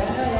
来来来。